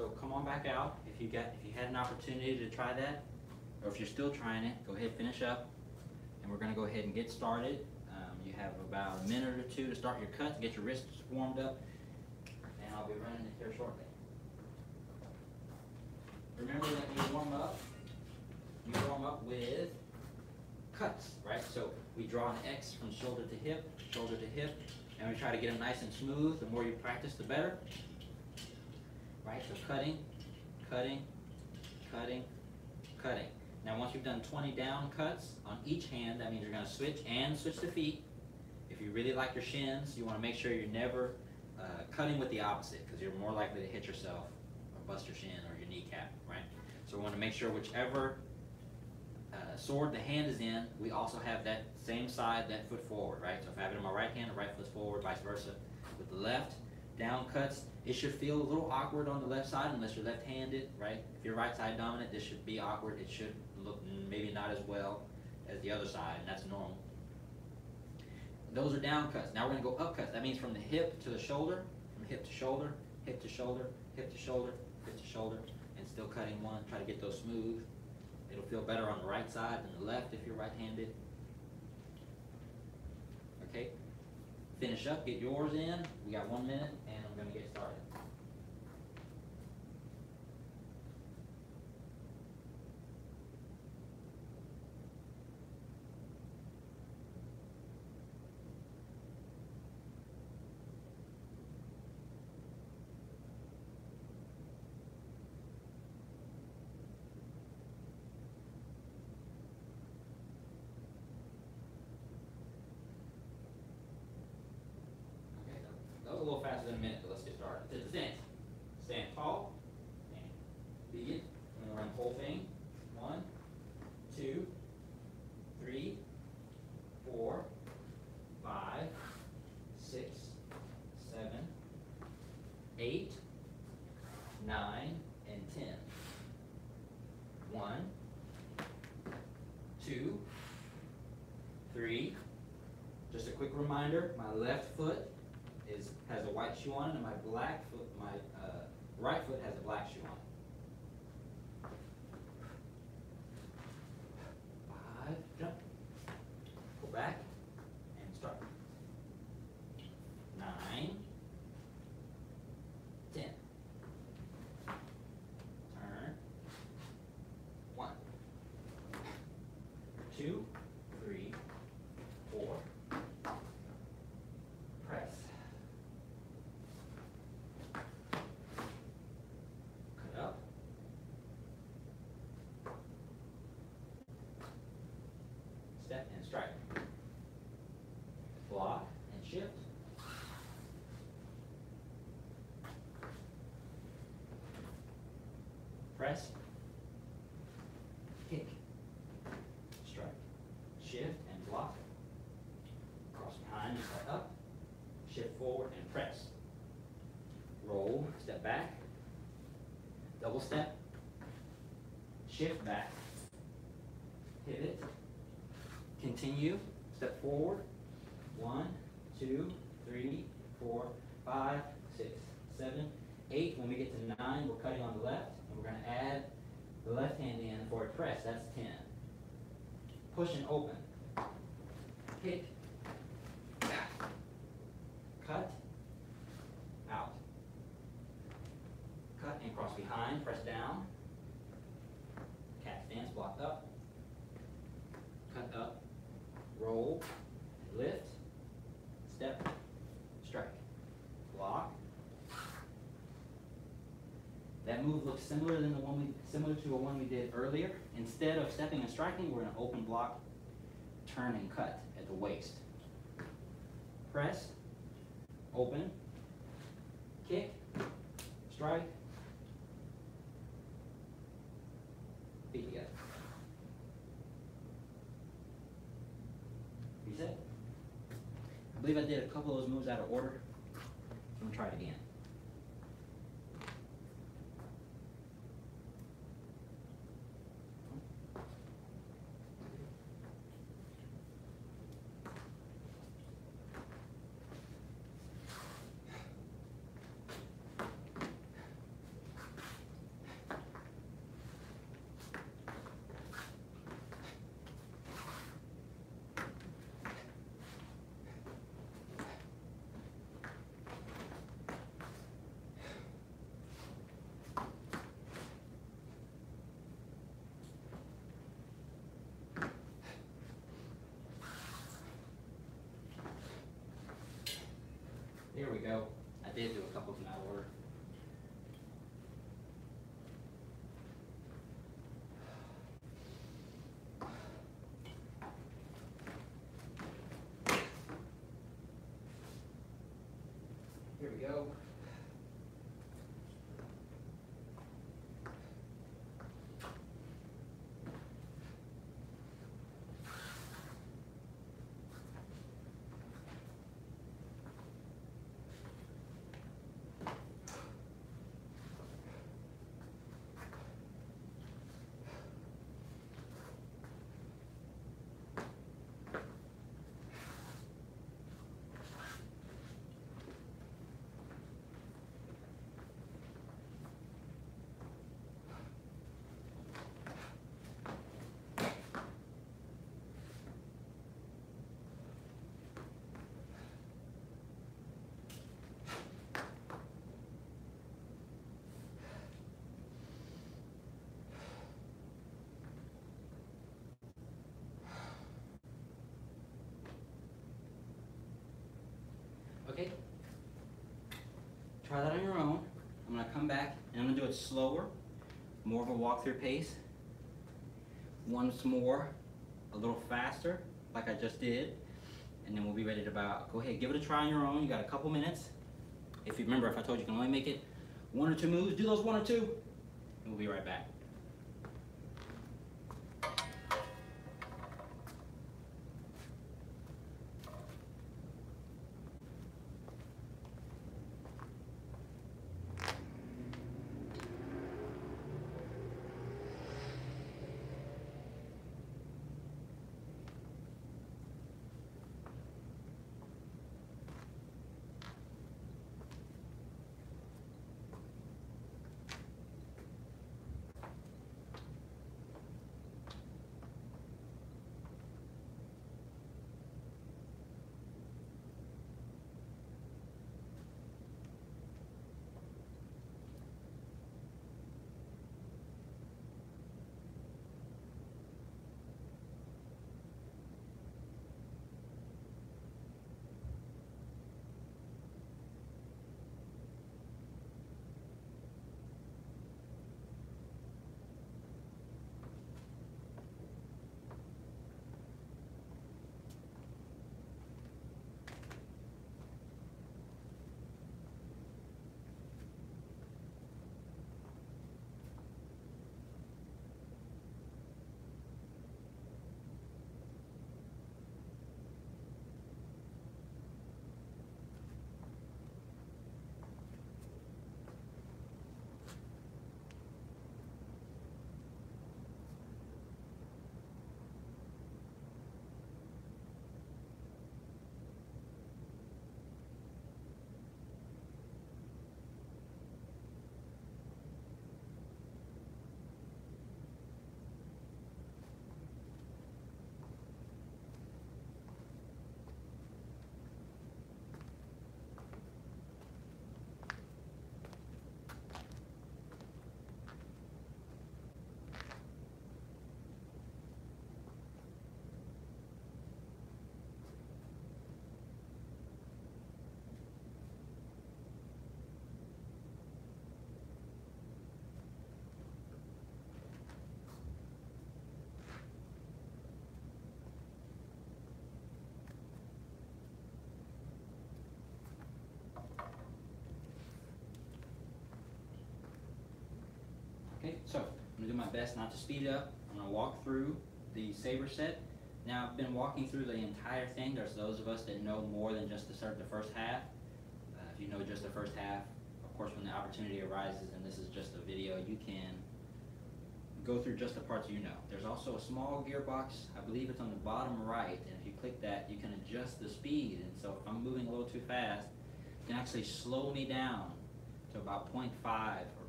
So come on back out. If you got, if you had an opportunity to try that, or if you're still trying it, go ahead, finish up. And we're gonna go ahead and get started. Um, you have about a minute or two to start your cut, get your wrists warmed up. And I'll be running it here shortly. Remember that you warm up, you warm up with cuts, right? So we draw an X from shoulder to hip, shoulder to hip, and we try to get them nice and smooth. The more you practice, the better. Right, so cutting, cutting, cutting, cutting. Now once you've done 20 down cuts on each hand, that means you're gonna switch and switch the feet. If you really like your shins, you wanna make sure you're never uh, cutting with the opposite, because you're more likely to hit yourself or bust your shin or your kneecap, right? So we wanna make sure whichever uh, sword the hand is in, we also have that same side, that foot forward, right? So if I have it in my right hand, the right foot's forward, vice versa. With the left, down cuts, it should feel a little awkward on the left side unless you're left-handed, right? If you're right side dominant, this should be awkward. It should look maybe not as well as the other side, and that's normal. Those are down cuts. Now we're gonna go up cuts. That means from the hip to the shoulder, from hip to shoulder, hip to shoulder, hip to shoulder, hip to shoulder, and still cutting one. Try to get those smooth. It'll feel better on the right side than the left if you're right-handed. Okay, finish up, get yours in. We got one minute, and I'm gonna get started. Okay, that- that was a little faster than a minute, but let's get started. To the stance. Stand tall. And begin. I'm gonna run the whole thing. One, two, three, four, five, six, seven, eight, nine, and ten. One, two, three. Just a quick reminder, my left foot white shoe on and my black foot, my, uh, right foot has a black shoe on. Five, jump. Go back, and start. Nine. Ten. Turn. One. Two, three, four. Press. Cut up. And strike. Block and shift. Press. Kick. Strike. Shift and block. Cross behind and step up. Shift forward and press. Roll, step back. Double step. Shift back. Continue. Step forward. One, two, three, four, five, six, seven, eight. When we get to nine, we're cutting on the left, and we're gonna add the left hand in for a press. That's ten. Push and open. Kick. Cut. Out. Cut and cross behind, press down. Cat stance, block up. Cut up. Roll. Lift. Step. Strike. Block. That move looks similar than the one we, similar to the one we did earlier. Instead of stepping and striking, we're gonna open block, turn and cut at the waist. Press, open, kick, strike, feet together. Reset. I believe I did a couple of those moves out of order. I'm gonna try it again. Goes in that order. Here we go. Okay. Try that on your own. I'm gonna come back and I'm gonna do it slower, more of a walk-through pace. Once more, a little faster, like I just did, and then we'll be ready to bow. Go ahead, give it a try on your own. You got a couple minutes. If you remember, if I told you you can only make it one or two moves, do those one or two, and we'll be right back. So I'm gonna do my best not to speed up. I'm gonna walk through the saber set. Now I've been walking through the entire thing. There's those of us that know more than just to start the first half. Uh, if you know just the first half, of course, when the opportunity arises, and this is just a video, you can go through just the parts you know. There's also a small gearbox. I believe it's on the bottom right, and if you click that, you can adjust the speed. And so if I'm moving a little too fast, you can actually slow me down to about 0.5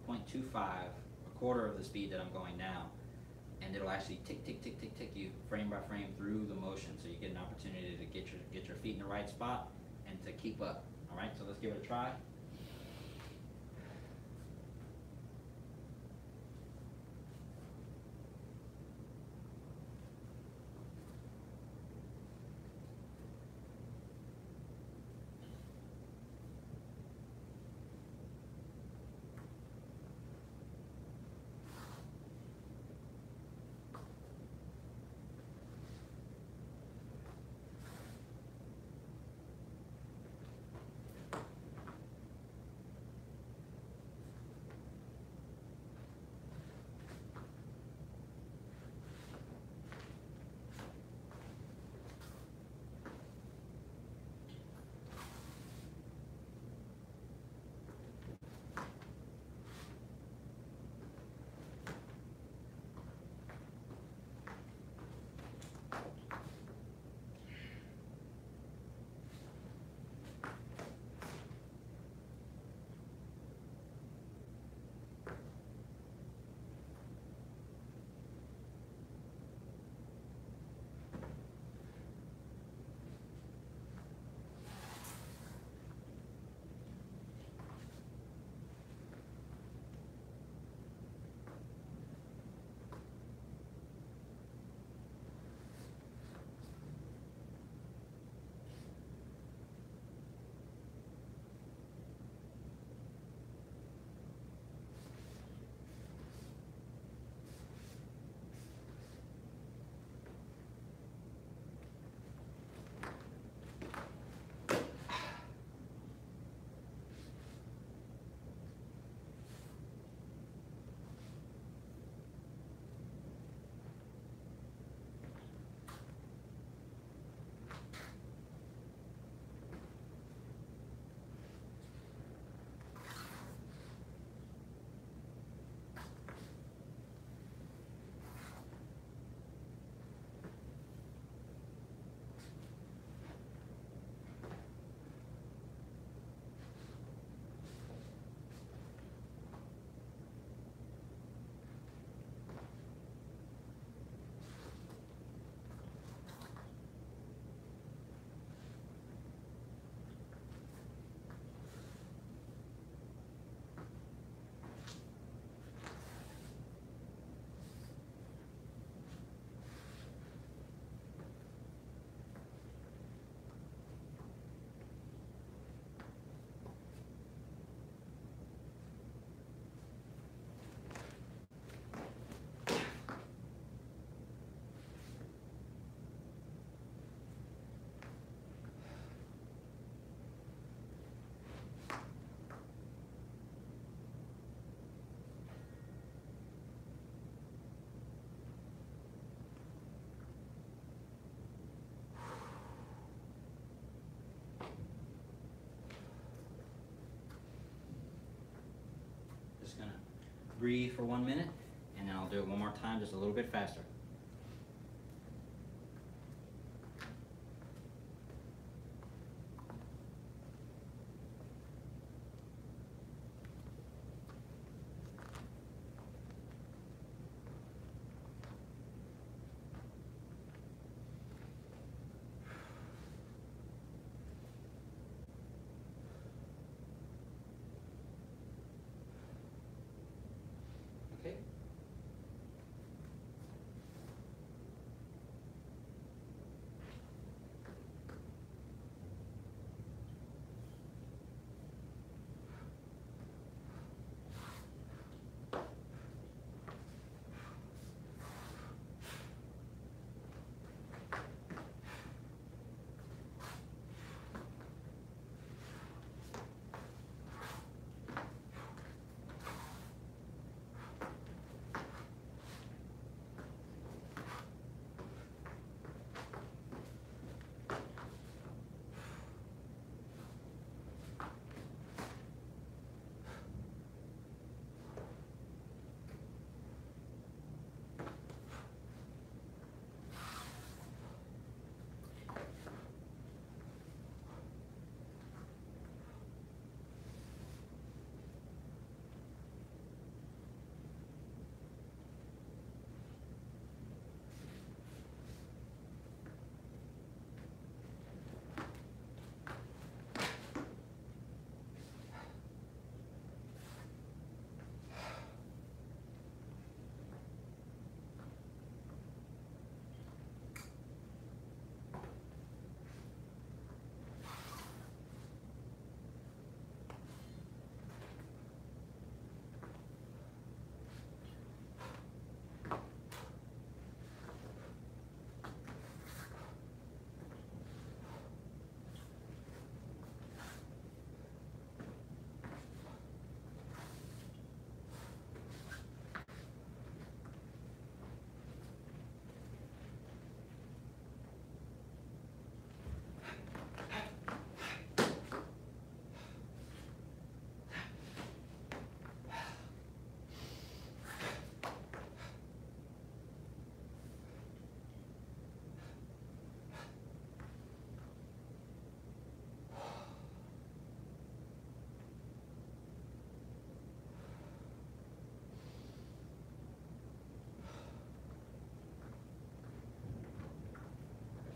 or 0.25 a quarter of the speed that I'm going now. And it'll actually tick, tick, tick, tick, tick you frame by frame through the motion so you get an opportunity to get your, get your feet in the right spot and to keep up. All right, so let's give it a try. Breathe for one minute, and then I'll do it one more time, just a little bit faster.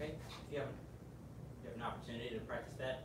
Okay, you have, you have an opportunity to practice that,